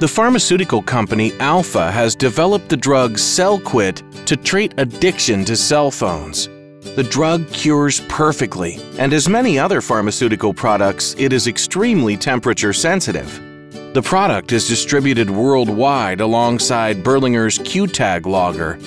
The pharmaceutical company Alpha has developed the drug CellQuit to treat addiction to cell phones. The drug cures perfectly, and as many other pharmaceutical products, it is extremely temperature sensitive. The product is distributed worldwide alongside Berlinger's Q-Tag logger.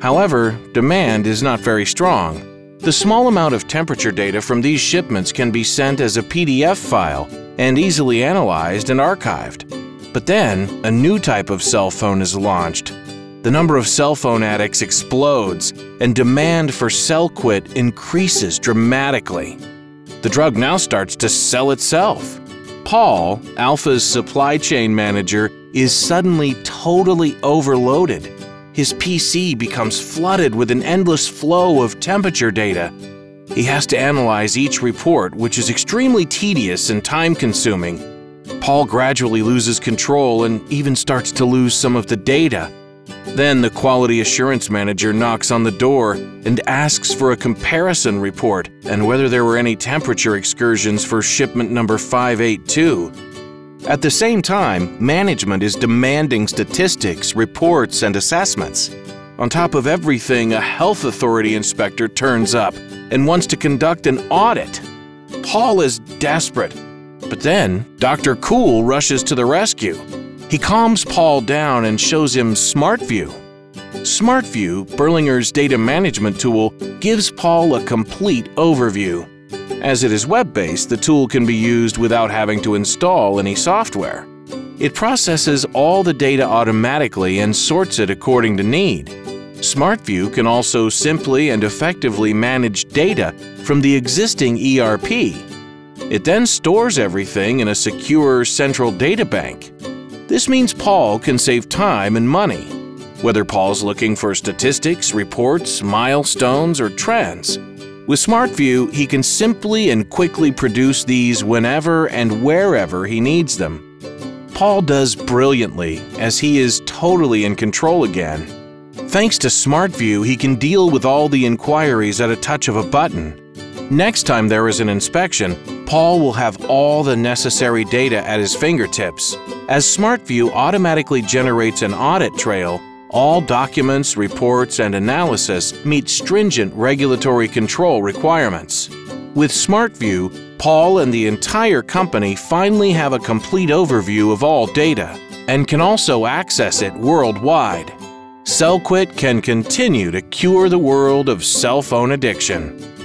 However, demand is not very strong. The small amount of temperature data from these shipments can be sent as a PDF file and easily analyzed and archived. But then, a new type of cell phone is launched. The number of cell phone addicts explodes, and demand for CellQuit increases dramatically. The drug now starts to sell itself. Paul, Alpha's supply chain manager, is suddenly totally overloaded. His PC becomes flooded with an endless flow of temperature data. He has to analyze each report, which is extremely tedious and time consuming. Paul gradually loses control and even starts to lose some of the data. Then the quality assurance manager knocks on the door and asks for a comparison report and whether there were any temperature excursions for shipment number 582. At the same time, management is demanding statistics, reports, and assessments. On top of everything, a health authority inspector turns up and wants to conduct an audit. Paul is desperate. But then, Dr. Cool rushes to the rescue. He calms Paul down and shows him SmartView. SmartView, Berlinger's data management tool, gives Paul a complete overview. As it is web-based, the tool can be used without having to install any software. It processes all the data automatically and sorts it according to need. SmartView can also simply and effectively manage data from the existing ERP. It then stores everything in a secure central data bank. This means Paul can save time and money, whether Paul's looking for statistics, reports, milestones, or trends. With SmartView, he can simply and quickly produce these whenever and wherever he needs them. Paul does brilliantly, as he is totally in control again. Thanks to SmartView, he can deal with all the inquiries at a touch of a button. Next time there is an inspection, Paul will have all the necessary data at his fingertips. As SmartView automatically generates an audit trail, all documents, reports, and analysis meet stringent regulatory control requirements. With SmartView, Paul and the entire company finally have a complete overview of all data and can also access it worldwide. CellQuit can continue to cure the world of cell phone addiction.